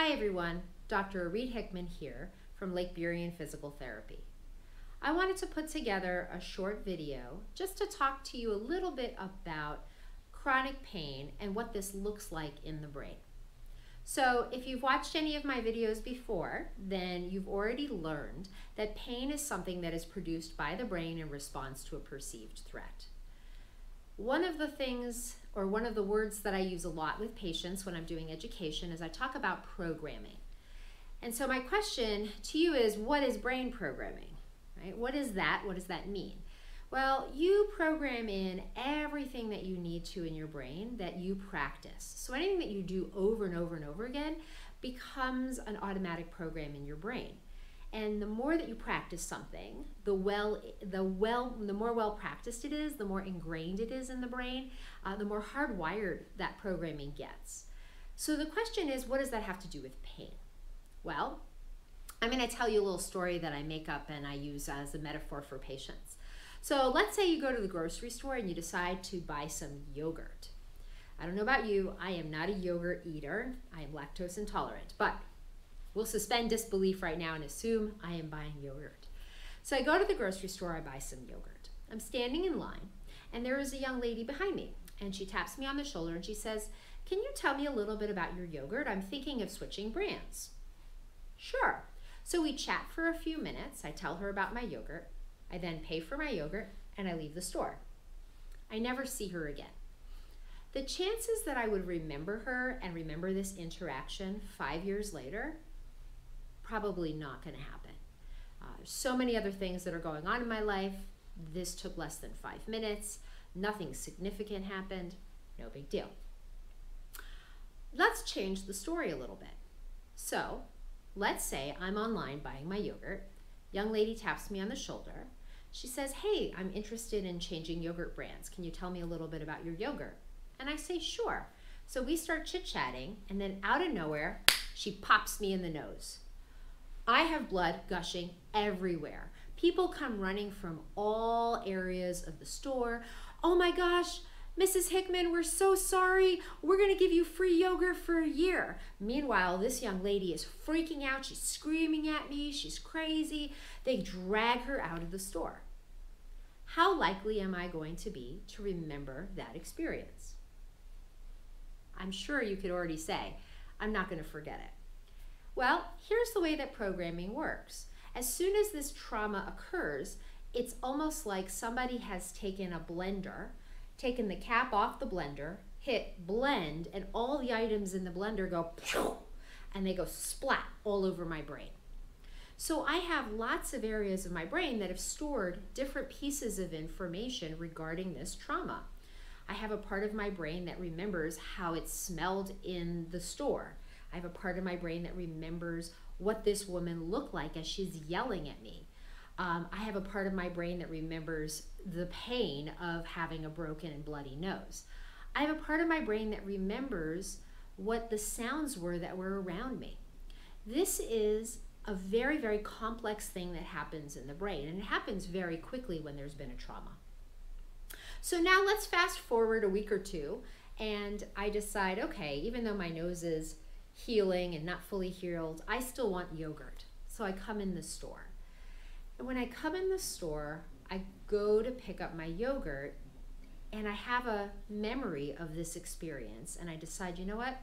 Hi everyone, Dr. Orit Hickman here from Lake Burien Physical Therapy. I wanted to put together a short video just to talk to you a little bit about chronic pain and what this looks like in the brain. So if you've watched any of my videos before, then you've already learned that pain is something that is produced by the brain in response to a perceived threat. One of the things, or one of the words that I use a lot with patients when I'm doing education is I talk about programming. And so my question to you is, what is brain programming? Right? What is that? What does that mean? Well, you program in everything that you need to in your brain that you practice. So anything that you do over and over and over again becomes an automatic program in your brain. And the more that you practice something, the well, the well, the more well practiced it is, the more ingrained it is in the brain, uh, the more hardwired that programming gets. So the question is, what does that have to do with pain? Well, I'm going to tell you a little story that I make up and I use as a metaphor for patients. So let's say you go to the grocery store and you decide to buy some yogurt. I don't know about you, I am not a yogurt eater. I am lactose intolerant, but We'll suspend disbelief right now and assume I am buying yogurt. So I go to the grocery store, I buy some yogurt. I'm standing in line, and there is a young lady behind me, and she taps me on the shoulder and she says, Can you tell me a little bit about your yogurt? I'm thinking of switching brands. Sure. So we chat for a few minutes. I tell her about my yogurt. I then pay for my yogurt and I leave the store. I never see her again. The chances that I would remember her and remember this interaction five years later probably not going to happen. Uh, so many other things that are going on in my life. This took less than five minutes. Nothing significant happened. No big deal. Let's change the story a little bit. So, let's say I'm online buying my yogurt. Young lady taps me on the shoulder. She says, Hey, I'm interested in changing yogurt brands. Can you tell me a little bit about your yogurt? And I say, Sure. So we start chit chatting, and then out of nowhere, she pops me in the nose. I have blood gushing everywhere. People come running from all areas of the store. Oh my gosh, Mrs. Hickman, we're so sorry. We're going to give you free yogurt for a year. Meanwhile, this young lady is freaking out. She's screaming at me. She's crazy. They drag her out of the store. How likely am I going to be to remember that experience? I'm sure you could already say, I'm not going to forget it. Well, here's the way that programming works. As soon as this trauma occurs, it's almost like somebody has taken a blender, taken the cap off the blender, hit blend, and all the items in the blender go and they go splat all over my brain. So I have lots of areas of my brain that have stored different pieces of information regarding this trauma. I have a part of my brain that remembers how it smelled in the store. I have a part of my brain that remembers what this woman looked like as she's yelling at me. Um, I have a part of my brain that remembers the pain of having a broken and bloody nose. I have a part of my brain that remembers what the sounds were that were around me. This is a very, very complex thing that happens in the brain, and it happens very quickly when there's been a trauma. So now let's fast forward a week or two, and I decide okay, even though my nose is healing and not fully healed, I still want yogurt. So I come in the store. And when I come in the store, I go to pick up my yogurt and I have a memory of this experience and I decide, you know what?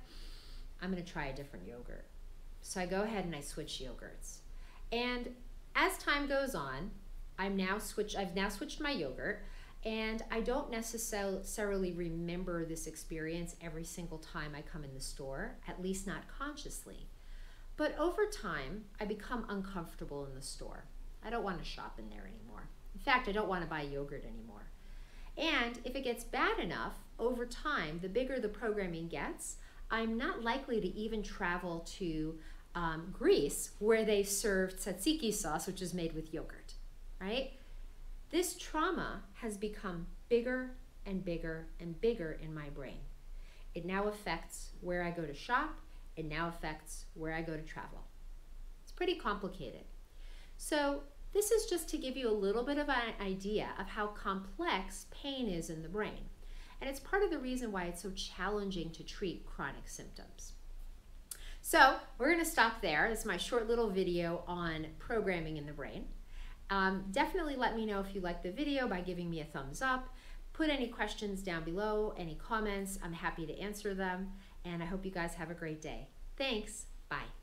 I'm going to try a different yogurt. So I go ahead and I switch yogurts. And as time goes on, I'm now switch I've now switched my yogurt and I don't necessarily remember this experience every single time I come in the store, at least not consciously. But over time, I become uncomfortable in the store. I don't want to shop in there anymore. In fact, I don't want to buy yogurt anymore. And if it gets bad enough, over time, the bigger the programming gets, I'm not likely to even travel to um, Greece where they serve tzatziki sauce, which is made with yogurt, right? This trauma has become bigger and bigger and bigger in my brain. It now affects where I go to shop, it now affects where I go to travel. It's pretty complicated. So, this is just to give you a little bit of an idea of how complex pain is in the brain. And it's part of the reason why it's so challenging to treat chronic symptoms. So we're going to stop there. This is my short little video on programming in the brain. Um, definitely let me know if you like the video by giving me a thumbs up. Put any questions down below, any comments. I'm happy to answer them. And I hope you guys have a great day. Thanks. Bye.